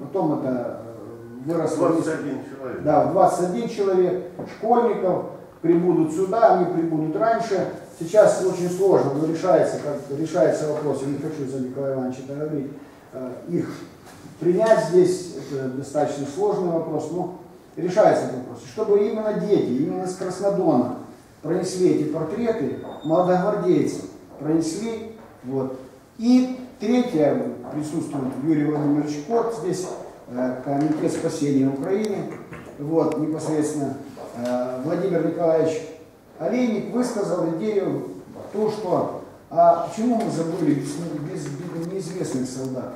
потом это э, выросло. 21 человек. Да, в 21 человек школьников прибудут сюда, они прибудут раньше. Сейчас очень сложно, но решается, как решается вопрос, я не хочу за Николая Ивановича говорить, э, их принять здесь, это достаточно сложный вопрос, но решается этот вопрос. Чтобы именно дети, именно с Краснодона пронесли эти портреты, молодогвардейцы пронесли, вот. И третье, присутствует Юрий Владимирович Кот, здесь э, Комитет спасения Украины, вот, непосредственно э, Владимир Николаевич Олейник высказал идею, то, что а почему мы забыли без, без, неизвестных солдат?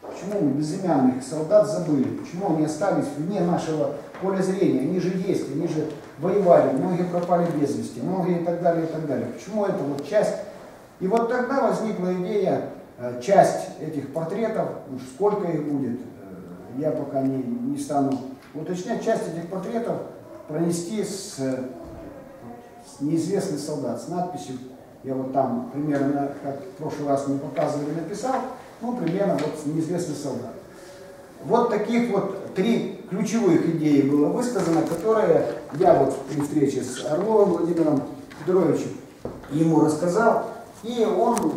Почему мы безымянных солдат забыли? Почему они остались вне нашего поля зрения? Они же есть, они же воевали, многие пропали без вести, многие и так далее, и так далее. Почему это вот часть? И вот тогда возникла идея, часть этих портретов, уж сколько их будет, э, я пока не, не стану уточнять, часть этих портретов пронести с, с неизвестный солдат, с надписью, я вот там примерно, как в прошлый раз мы показывали, написал, ну, примерно вот неизвестный солдат. Вот таких вот три ключевых идеи было высказано, которые я вот при встрече с Орловым Владимиром Петровичем ему рассказал, и он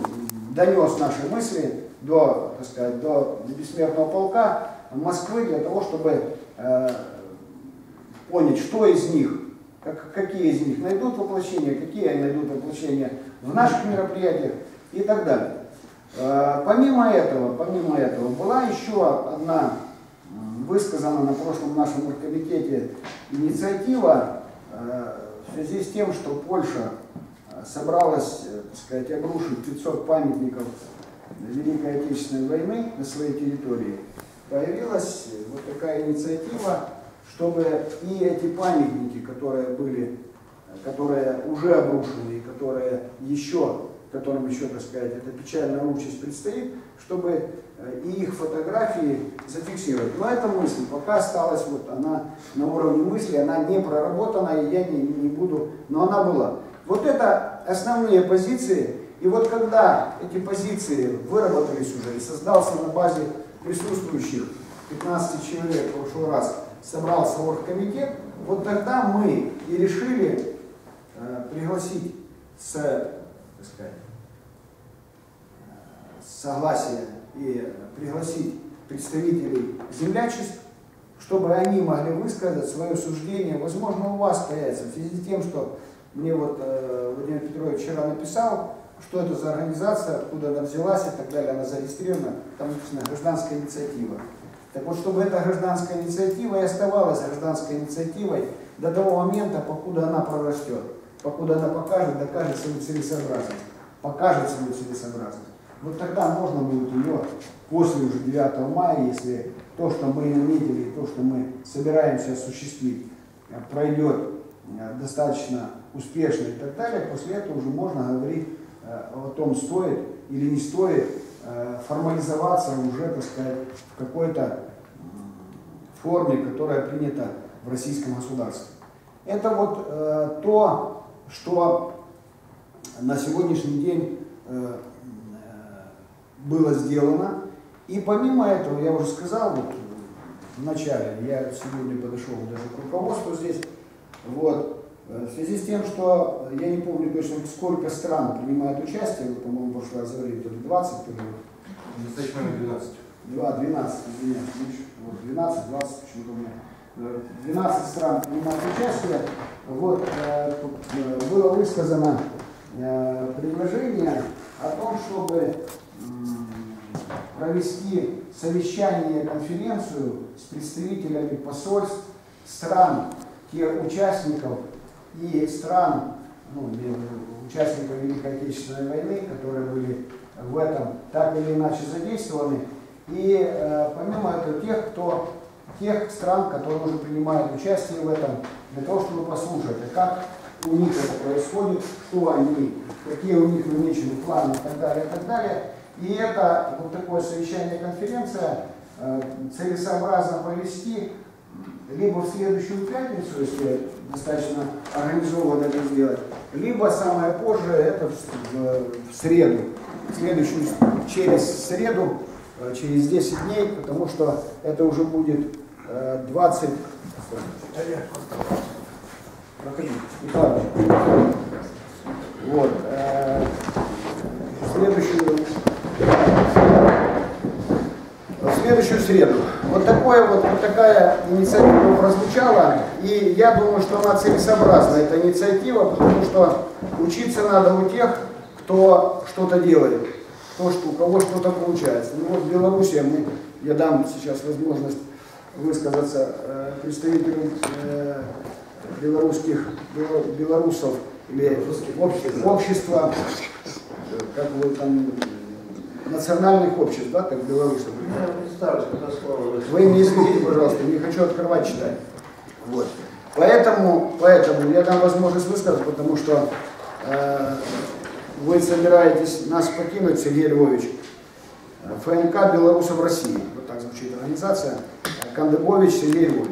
донес наши мысли до, так сказать, до бессмертного полка Москвы для того, чтобы э, понять, что из них, как, какие из них найдут воплощение, какие они найдут воплощение в наших мероприятиях и так далее. Э, помимо этого, помимо этого, была еще одна высказана на прошлом нашем комитете инициатива э, в связи с тем, что Польша собралась, так сказать, обрушить 500 памятников Великой Отечественной войны на своей территории. Появилась вот такая инициатива, чтобы и эти памятники, которые были, которые уже обрушены которые еще которым еще, так сказать, эта печальная участь предстоит, чтобы э, и их фотографии зафиксировать. Но эта мысль пока осталась, вот она на уровне мысли, она не проработана, и я не, не буду, но она была. Вот это основные позиции, и вот когда эти позиции выработались уже и создался на базе присутствующих 15 человек в прошлый раз, собрался оргкомитет, вот тогда мы и решили э, пригласить с, так сказать, согласие и пригласить представителей землячеств, чтобы они могли высказать свое суждение. Возможно, у вас появится, в связи с тем, что мне вот э, Владимир Петрович вчера написал, что это за организация, откуда она взялась и так далее, она зарегистрирована, там написано гражданская инициатива. Так вот, чтобы эта гражданская инициатива и оставалась гражданской инициативой до того момента, покуда она прорастет, покуда она покажет, докажет свою целесообразность, покажет свою целесообразность вот тогда можно будет ее после уже 9 мая, если то, что мы наметили, то, что мы собираемся осуществить, пройдет э, достаточно успешно и так далее, после этого уже можно говорить э, о том, стоит или не стоит формализоваться уже, так сказать, в какой-то форме, которая принята в российском государстве. Это вот то, что на сегодняшний день было сделано. И помимо этого, я уже сказал, вот в начале, я сегодня подошел даже к руководству здесь, вот, э, в связи с тем, что я не помню точно, сколько стран принимает участие, вы, по-моему, в прошлый раз говорили, то ли 20, то ли... Момент 12. 2, 12, извиняюсь, вот, 12, 20, почему-то у меня. 12 э, стран принимают участие. Вот, э, было высказано предложение о том, чтобы провести совещание, конференцию с представителями посольств стран, тех участников и стран, ну, участников Великой Отечественной войны, которые были в этом так или иначе задействованы, и э, помимо этого тех, кто, тех стран, которые уже принимают участие в этом, для того, чтобы послушать, а как у них это происходит, что они, какие у них намечены планы и так далее, и так далее. И это вот такое совещание, конференция э, целесообразно провести либо в следующую пятницу, если достаточно организованно это сделать, либо самое позже, это в, в, в среду, следующую, через среду, э, через 10 дней, потому что это уже будет э, 20... Проходи, Николай. Вот. э, Следующую следующую среду. Вот, такое вот, вот такая инициатива прозвучала, и я думаю, что она целесообразна, эта инициатива, потому что учиться надо у тех, кто что-то делает, кто, что, у кого что-то получается. Ну вот в Беларуси мы, я дам сейчас возможность высказаться э, представителю э, белорусских, бело- белорусов или об- общества, как вы там, национальных обществ, да, как белорусов. Вы не извините, пожалуйста, не хочу открывать читать. Вот. Поэтому, поэтому я дам возможность высказать, потому что э, вы собираетесь нас покинуть, Сергей Львович. Э, ФНК белорусов России, вот так звучит организация, Кандыбович Сергей Львович.